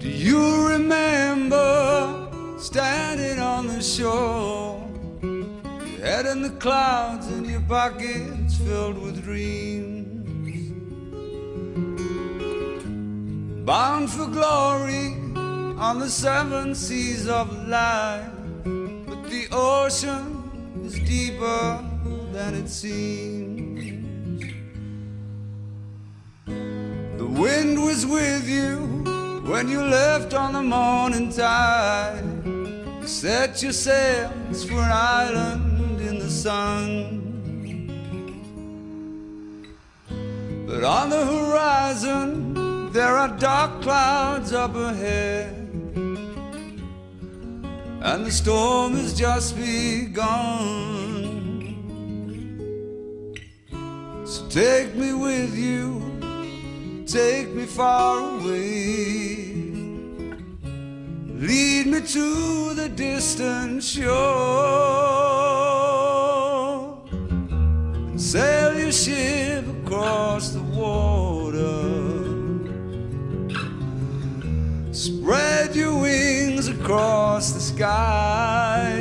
Do you remember standing on the shore? Your head in the clouds and your pockets filled with dreams. Bound for glory on the seven seas of life. But the ocean is deeper than it seems. The wind was with you when you left on the morning tide. You set your sails for an island in the sun. But on the horizon, there are dark clouds up ahead. And the storm has just begun. So take me with you, take me far away. Lead me to the distant shore. And sail your ship across the water. Spread your wings across the sky.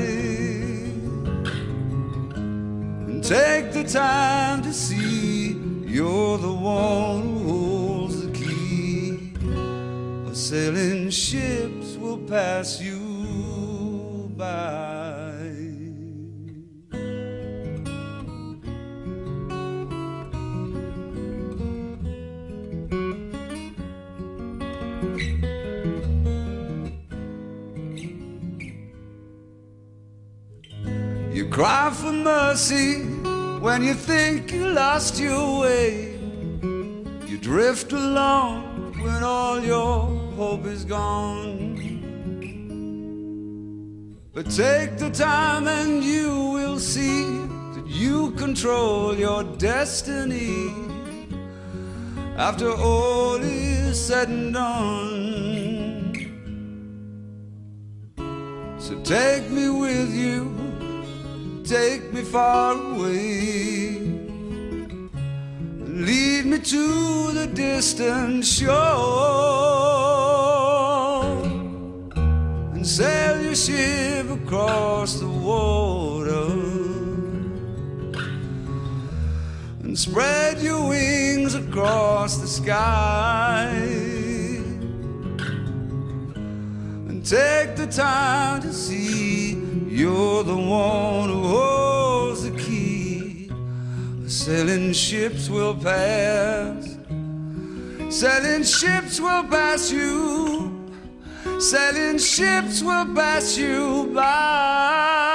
And take the time to see you're the one sailing ships will pass you by. You cry for mercy when you think you lost your way. You drift along when all your hope is gone. But take the time and you will see that you control your destiny. After all is said and done. So take me with you take me far away. Lead me to the distant shore ship across the water and spread your wings across the sky and take the time to see you're the one who holds the key. Sailing ships will pass. Sailing ships will pass you. Sailing ships will pass you by.